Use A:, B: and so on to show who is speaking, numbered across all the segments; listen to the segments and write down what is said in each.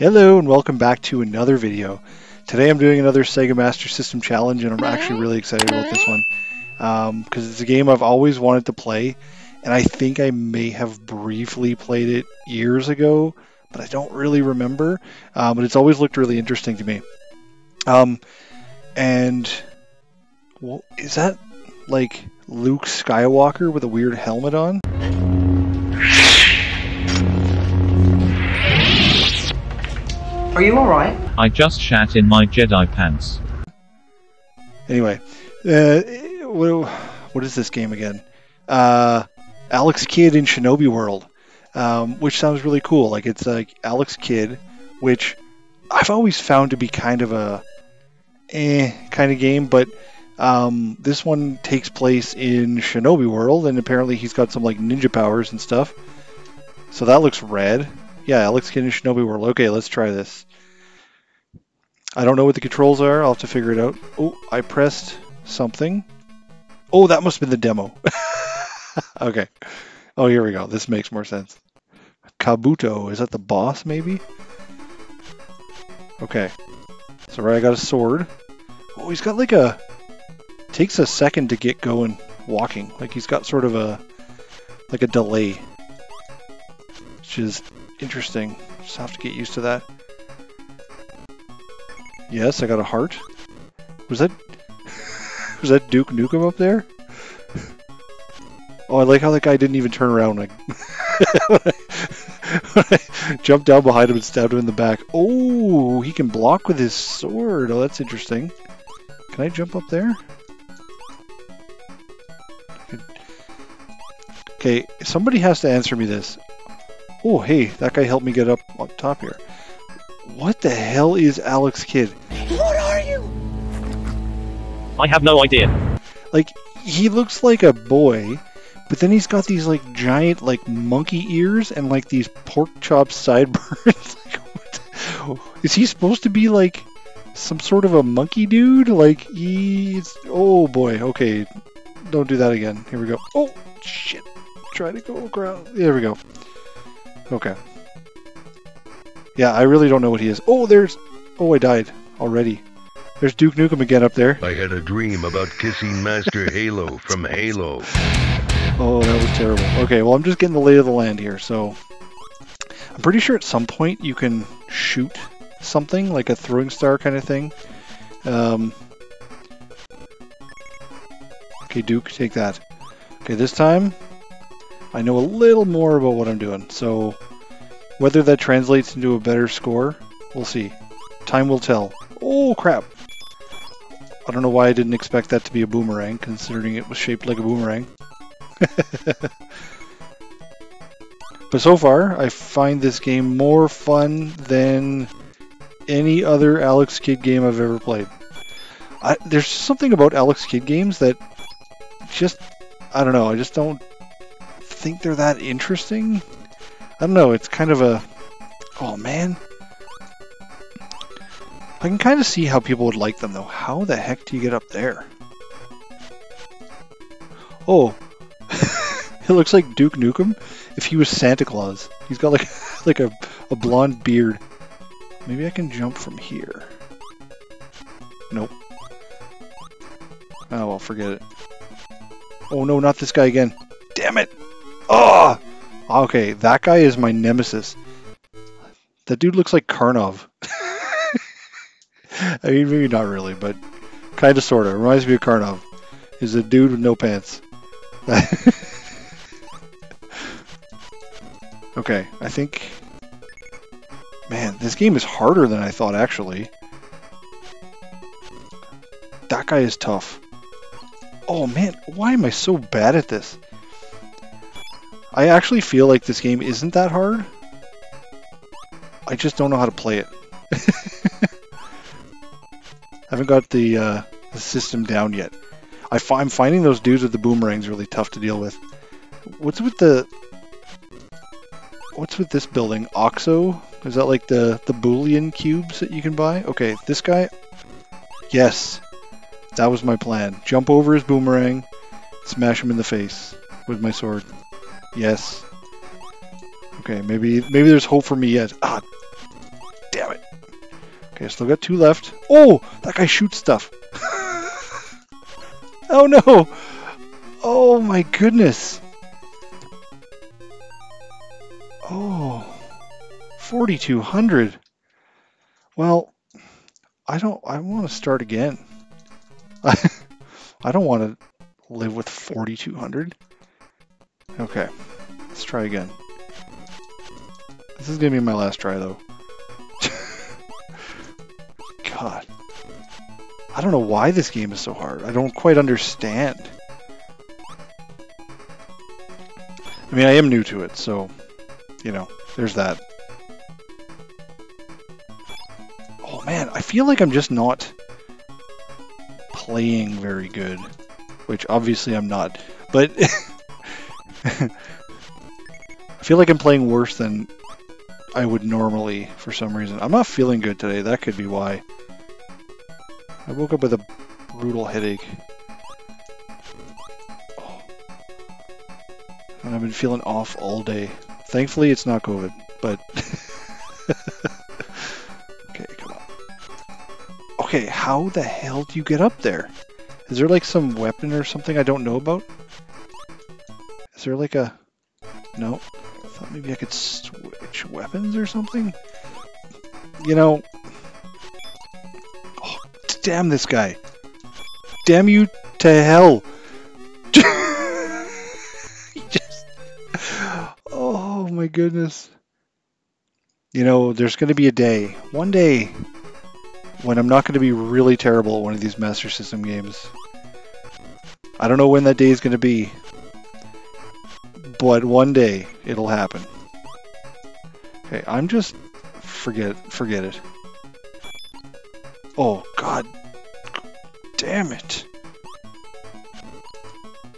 A: Hello and welcome back to another video. Today I'm doing another Sega Master System challenge and I'm actually really excited about this one because um, it's a game I've always wanted to play and I think I may have briefly played it years ago but I don't really remember um, but it's always looked really interesting to me. Um, and well, is that like Luke Skywalker with a weird helmet on?
B: Are you alright?
C: I just shat in my Jedi pants.
A: Anyway, uh, what, what is this game again? Uh, Alex Kidd in Shinobi World, um, which sounds really cool. Like it's like Alex Kidd, which I've always found to be kind of a eh kind of game, but um, this one takes place in Shinobi World, and apparently he's got some like ninja powers and stuff. So that looks red. Yeah, Alex Kidd in Shinobi World. Okay, let's try this. I don't know what the controls are. I'll have to figure it out. Oh, I pressed something. Oh, that must have been the demo. okay. Oh, here we go. This makes more sense. Kabuto. Is that the boss, maybe? Okay. So right, I got a sword. Oh, he's got like a... Takes a second to get going walking. Like he's got sort of a... Like a delay. Which is interesting. Just have to get used to that. Yes, I got a heart. Was that... was that Duke Nukem up there? Oh, I like how that guy didn't even turn around. Like, jumped down behind him and stabbed him in the back. Oh, he can block with his sword. Oh, that's interesting. Can I jump up there? Okay, somebody has to answer me this. Oh, hey, that guy helped me get up on top here. What the hell is Alex Kidd?
B: What are you?
C: I have no idea.
A: Like, he looks like a boy, but then he's got these like giant like monkey ears and like these pork chop sideburns. like, is he supposed to be like some sort of a monkey dude? Like he's oh boy, okay. Don't do that again. Here we go. Oh shit. Try to go around. There we go. Okay. Yeah, I really don't know what he is. Oh, there's... Oh, I died already. There's Duke Nukem again up there.
D: I had a dream about kissing Master Halo from Halo.
A: Oh, that was terrible. Okay, well, I'm just getting the lay of the land here, so... I'm pretty sure at some point you can shoot something, like a throwing star kind of thing. Um... Okay, Duke, take that. Okay, this time, I know a little more about what I'm doing, so... Whether that translates into a better score, we'll see. Time will tell. Oh, crap! I don't know why I didn't expect that to be a boomerang, considering it was shaped like a boomerang. but so far, I find this game more fun than any other Alex Kidd game I've ever played. I, there's something about Alex Kidd games that just, I don't know, I just don't think they're that interesting. I don't know, it's kind of a... Oh, man. I can kind of see how people would like them, though. How the heck do you get up there? Oh. it looks like Duke Nukem if he was Santa Claus. He's got like like a, a blonde beard. Maybe I can jump from here. Nope. Oh, well, forget it. Oh, no, not this guy again. Damn it! Oh! Okay, that guy is my nemesis. That dude looks like Karnov. I mean, maybe not really, but kind of, sort of. Reminds me of Karnov. He's a dude with no pants. okay, I think... Man, this game is harder than I thought, actually. That guy is tough. Oh man, why am I so bad at this? I actually feel like this game isn't that hard. I just don't know how to play it. I haven't got the, uh, the system down yet. I am finding those dudes with the boomerangs really tough to deal with. What's with the... What's with this building? Oxo? Is that like the, the bouillon cubes that you can buy? Okay, this guy... Yes. That was my plan. Jump over his boomerang, smash him in the face with my sword. Yes. Okay, maybe maybe there's hope for me yet. Ah, damn it. Okay, still got two left. Oh, that guy shoots stuff. oh no! Oh my goodness! Oh, 4,200. Well, I don't, I want to start again. I, I don't want to live with 4,200. Okay, let's try again. This is to be my last try though. God. I don't know why this game is so hard. I don't quite understand. I mean, I am new to it, so, you know, there's that. Oh man, I feel like I'm just not playing very good, which obviously I'm not, but I feel like I'm playing worse than I would normally for some reason. I'm not feeling good today, that could be why. I woke up with a brutal headache. Oh. And I've been feeling off all day. Thankfully, it's not COVID, but... okay, come on. Okay, how the hell do you get up there? Is there like some weapon or something I don't know about? Is there like a... No. I thought maybe I could switch weapons or something? You know, Oh, damn this guy. Damn you to hell. Just, oh my goodness. You know, there's going to be a day, one day, when I'm not going to be really terrible at one of these Master System games. I don't know when that day is going to be, but one day it'll happen. Okay, I'm just forget forget it. Oh, God. Damn it.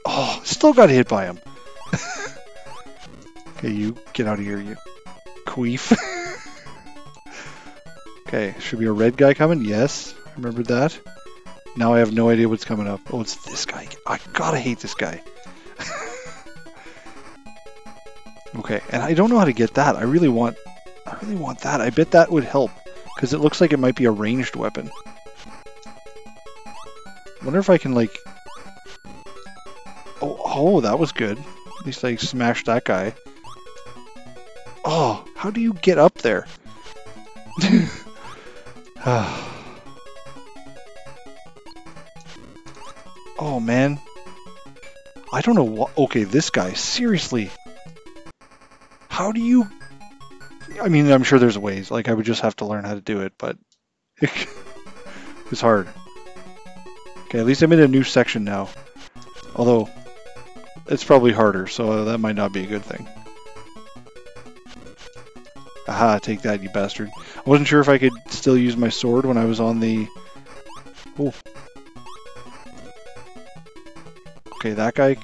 A: Oh, still got hit by him. okay, you get out of here, you queef. okay, should be a red guy coming? Yes, remember that. Now I have no idea what's coming up. Oh, it's this guy. I gotta hate this guy. Okay, and I don't know how to get that. I really want, I really want that. I bet that would help. Because it looks like it might be a ranged weapon. wonder if I can, like... Oh, oh, that was good. At least I smashed that guy. Oh, how do you get up there? oh, man. I don't know what... Okay, this guy, seriously. How do you I mean, I'm sure there's ways. Like, I would just have to learn how to do it, but it's hard. Okay, at least I'm in a new section now. Although, it's probably harder, so that might not be a good thing. Aha, take that, you bastard. I wasn't sure if I could still use my sword when I was on the... Oh. Okay, that guy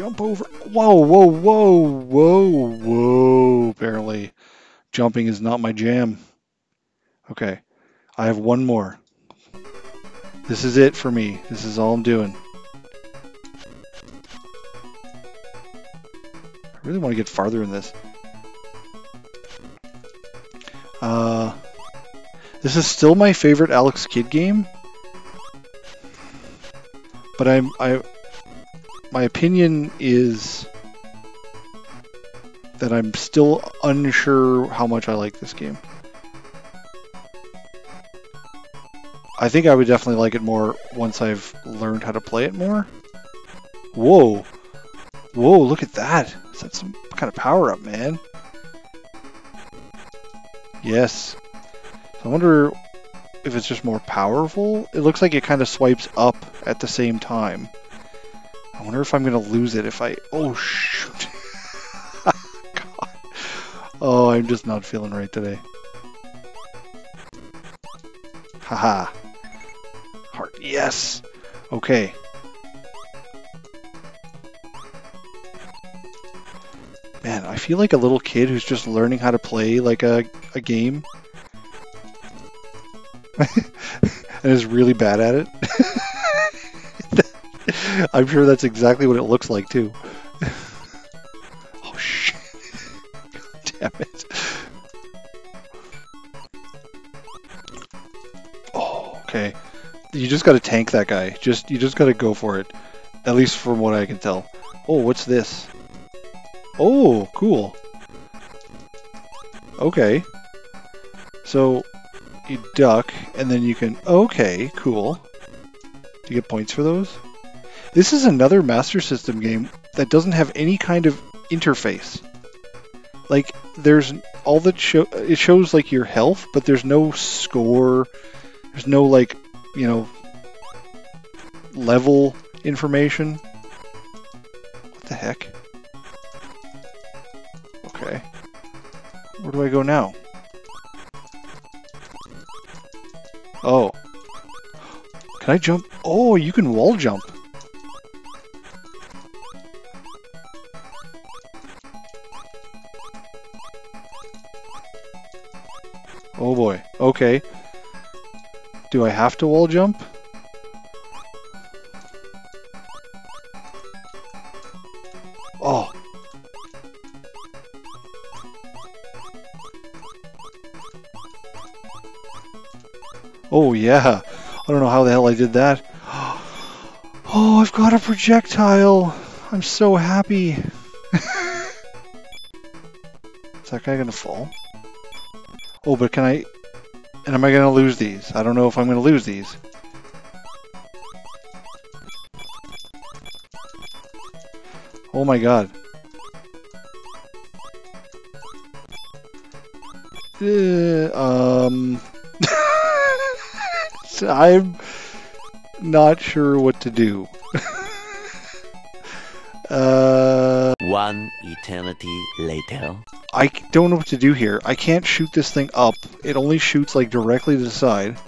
A: jump over. Whoa, whoa, whoa, whoa, whoa. Apparently, jumping is not my jam. Okay, I have one more. This is it for me. This is all I'm doing. I really want to get farther in this. Uh, this is still my favorite Alex Kidd game. But I'm I my opinion is that I'm still unsure how much I like this game. I think I would definitely like it more once I've learned how to play it more. Whoa. Whoa, look at that. Is that some kind of power up, man? Yes. I wonder if it's just more powerful. It looks like it kind of swipes up at the same time. I wonder if I'm going to lose it if I... Oh, shoot. God. Oh, I'm just not feeling right today. Haha. Heart. Yes! Okay. Man, I feel like a little kid who's just learning how to play like a, a game. and is really bad at it. I'm sure that's exactly what it looks like too. oh shit! God Damn it! Oh, okay. You just gotta tank that guy. Just you just gotta go for it. At least from what I can tell. Oh, what's this? Oh, cool. Okay. So you duck and then you can okay, cool. Do you get points for those? This is another Master System game that doesn't have any kind of interface. Like there's all that show it shows like your health, but there's no score. There's no like, you know, level information. What the heck? Okay. Where do I go now? Oh. Can I jump? Oh, you can wall jump. Okay. Do I have to wall jump? Oh. Oh yeah. I don't know how the hell I did that. Oh, I've got a projectile. I'm so happy. Is that guy gonna fall? Oh, but can I... And am I gonna lose these? I don't know if I'm gonna lose these. Oh my god. Uh, um... I'm not sure what to do. uh...
E: One eternity later.
A: I don't know what to do here. I can't shoot this thing up. It only shoots like directly to the side.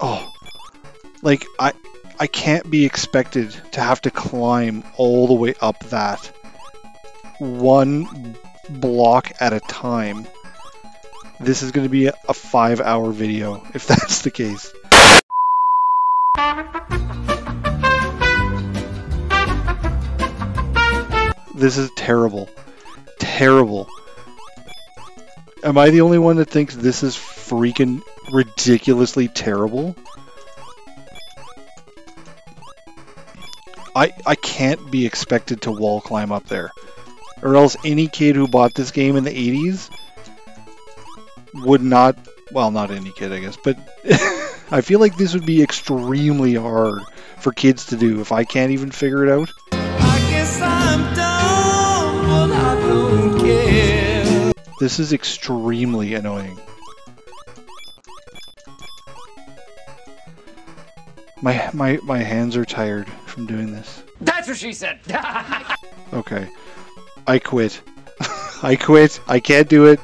A: Oh. Like I I can't be expected to have to climb all the way up that one block at a time. This is going to be a, a 5-hour video if that's the case. This is terrible terrible. Am I the only one that thinks this is freaking ridiculously terrible? I I can't be expected to wall climb up there. Or else any kid who bought this game in the 80s would not well not any kid I guess, but I feel like this would be extremely hard for kids to do if I can't even figure it out. This is extremely annoying. My my my hands are tired from doing this.
B: That's what she said.
A: Okay. I quit. I quit. I can't do it.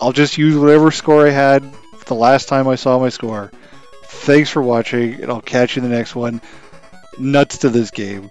A: I'll just use whatever score I had the last time I saw my score. Thanks for watching, and I'll catch you in the next one. Nuts to this game.